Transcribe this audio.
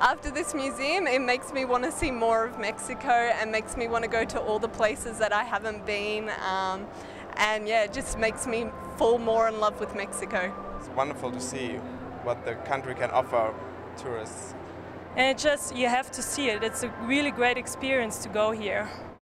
After this museum, it makes me want to see more of Mexico and makes me want to go to all the places that I haven't been. Um, and yeah, it just makes me fall more in love with Mexico. It's wonderful to see what the country can offer tourists. And it just, you have to see it. It's a really great experience to go here.